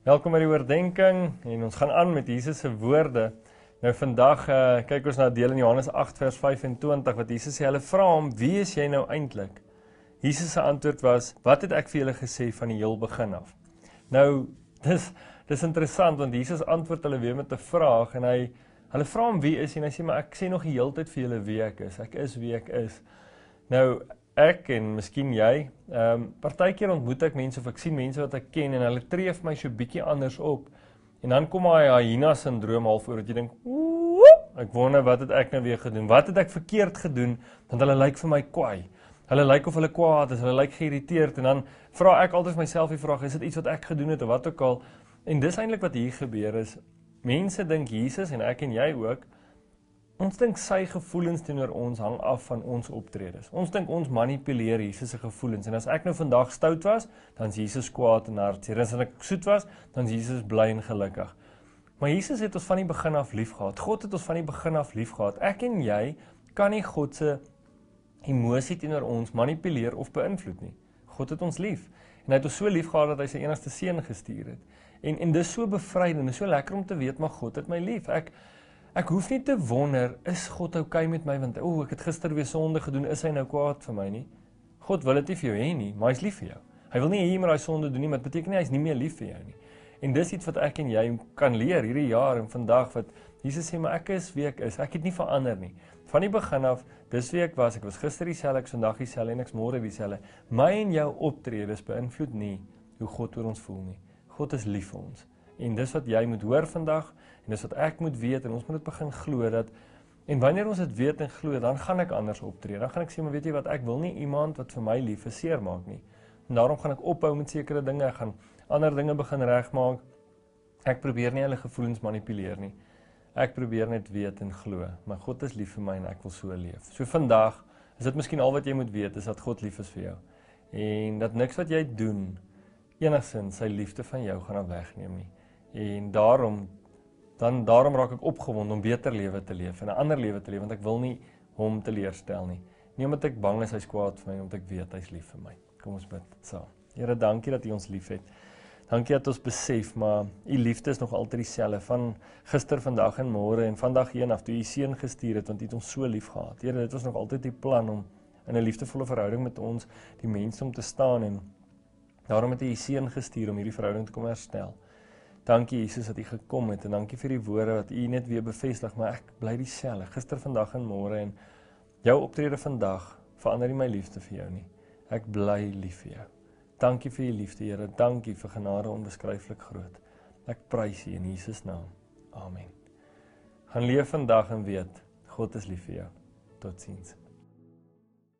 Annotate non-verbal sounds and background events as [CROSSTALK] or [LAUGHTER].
Welkom by die oordeenking en ons gaan aan met Jesus se woorde. Nou vandag uh, kyk ons na deel in Johannes 8 vers 25 wat Jesus sê hulle vra hom wie is jy nou eintlik? Jesus se antwoord was wat het ek vir julle gesê van die heel begin af? Nou [LAUGHS] dis dis interessant want Jesus antwoord hulle weer met 'n vraag en hy hulle vra hom wie is hy en hy sê maar ek sê nog die hele tyd vir julle wie ek is. Ek is wie ek is. Nou ek en miskien jy, ehm um, partykeer ontmoet ek mense of ek sien mense wat ek ken en hulle tree vir my so bietjie anders op. En dan kom daai hyena sindroom half oor dat jy dink, ek wonder wat het ek nou weer gedoen? Wat het ek verkeerd gedoen? Want hulle lyk vir my kwaai. Hulle lyk of hulle kwaad is, hulle lyk geïrriteerd en dan vra ek altyd myself die vraag, is dit iets wat ek gedoen het of wat ook al? En dis eintlik wat hier gebeur is. Mense dink Jesus en ek en jy ook Ons dink sy gevoelens teenoor ons hang af van ons optredes. Ons dink ons manipuleer Jesus se gevoelens en as ek nou vandag stout was, dan is Jesus kwaad en hartseer. As ek soet was, dan is Jesus bly en gelukkig. Maar Jesus het ons van die begin af liefgehad. God het ons van die begin af liefgehad. Ek en jy kan nie God se emosie teenoor ons manipuleer of beïnvloed nie. God het ons lief en hy het ons so liefgehad dat hy sy enigste seun gestuur het. En en dis so bevrydend en so lekker om te weet maar God het my lief. Ek Ek hoef nie te wonder is God oukei okay met my want o, oh, ek het gister weer sonde gedoen, is hy nou kwaad vir my nie? God wil dit nie vir jou hê nie, maar hy's lief vir jou. Hy wil nie hê jy moet daai sonde doen nie, maar dit beteken nie hy's nie meer lief vir jou nie. En dis iets wat ek en jy kan leer hierdie jaar en vandag wat Jesus sê maar ek is wie ek is. Ek het nie verander nie. Van die begin af, dis wie ek was. Ek was gister dieselfde, ek vandag dieselfde en ek's môre dieselfde. My en jou optredes beïnvloed nie hoe God oor ons voel nie. God is lief vir ons. En dis wat jy moet hoor vandag en dis wat ek moet weet en ons moet dit begin glo dat en wanneer ons dit weet en glo, dan gaan ek anders optree. Dan gaan ek sê maar weet jy wat ek wil nie iemand wat vir my lief is seermaak nie. En daarom gaan ek ophou met sekere dinge, ek gaan ander dinge begin regmaak. Ek probeer nie hulle gevoelens manipuleer nie. Ek probeer net weet en glo, maar God is lief vir my en ek wil so leef. So vandag is dit miskien al wat jy moet weet is dat God lief is vir jou. En dat niks wat jy doen enigsins sy liefde van jou gaan afwegneem nie. En daarom dan daarom raak ek opgewonde om beter lewe te leef en 'n ander lewe te leef want ek wil nie hom teleurstel nie. Nie omdat ek bang is hy's kwaad vir my, omdat ek weet hy's lief vir my. Kom ons bid saam. Here, dankie dat U ons liefhet. Dankie dat ons besef maar U liefde is nog altyd dieselfde van gister, vandag en môre en vandag heen af toe U seun gestuur het want U het ons so lief gehad. Here, dit was nog altyd die plan om in 'n liefdevolle verhouding met ons die mense om te staan en daarom het U U seun gestuur om hierdie verhouding te kom herstel. Dankie Jesus dat U gekom het en dankie vir die woorde wat U net weer bevestig, maar ek bly dieselfde gister, vandag en môre en jou optrede vandag verander nie my liefde vir jou nie. Ek bly lief vir jou. Dankie vir U liefde, Here. Dankie vir genade onbeskryflik groot. Ek prys U in Jesus naam. Amen. Gaan leef vandag en weet God is lief vir jou. Totsiens.